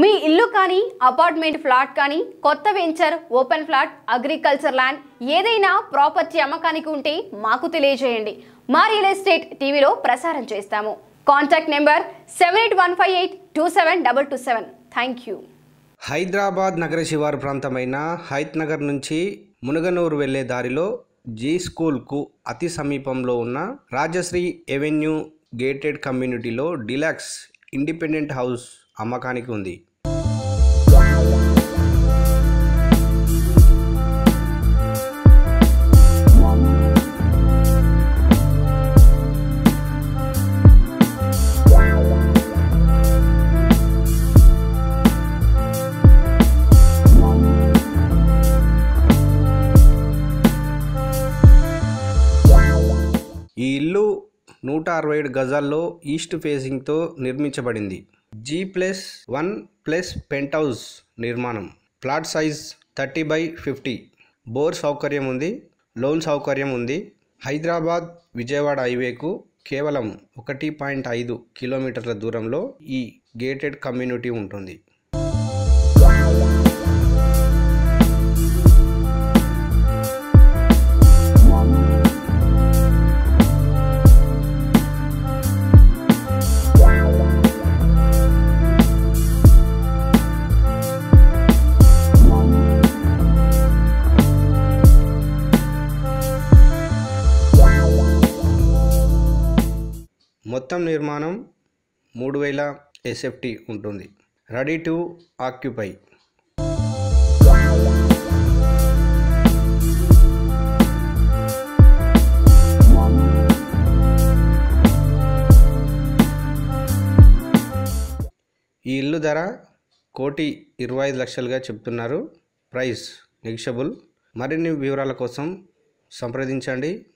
మీ ఇల్లు కానీ apartment flat కానీ కొత్త venture open flat agriculture land ఏదైనా ప్రాపర్టీ అమ్మకానికి ఉంటే మాకు తెలియజేయండి. మా రియల్ ఎస్టేట్ టీవీలో ప్రసారం చేస్తాము. Contact number seven eight one five eight two seven double two seven. Thank you Hyderabad నగర శివారు ప్రాంతమైన హైత్ నగర్ నుంచి మునగనూరు వెళ్ళే దారిలో జీ స్కూల్కు అతి సమీపంలో ఉన్న రాజశ్రీ ఎవెన్యూ గేటెడ్ కమ్యూనిటీలో డిలాక్స్ ఇండిపెండెంట్ హౌస్ అమ్మకానికి ఉంది. ఈ ఇల్లు నూట అరవై ఏడు గజాల్లో ఈస్ట్ ఫేసింగ్తో నిర్మించబడింది. G plus one plus penthouse నిర్మాణం. Plot size thirty by fifty. Bore సౌకర్యం ఉంది లోన్ సౌకర్యం ఉంది. హైదరాబాద్ విజయవాడ హైవేకు కేవలం ఒకటి పాయింట్ ఐదు కిలోమీటర్ల దూరంలో ఈ గేటెడ్ కమ్యూనిటీ ఉంటుంది. మొత్తం నిర్మాణం మూడు వేల ఎస్ఎఫ్టీ ఉంటుంది. Ready to occupy. ఈ ఇల్లు ధర కోటి ఇరవై ఐదు లక్షలుగా చెప్తున్నారు. Price negotiable. మరిన్ని వివరాల కోసం సంప్రదించండి.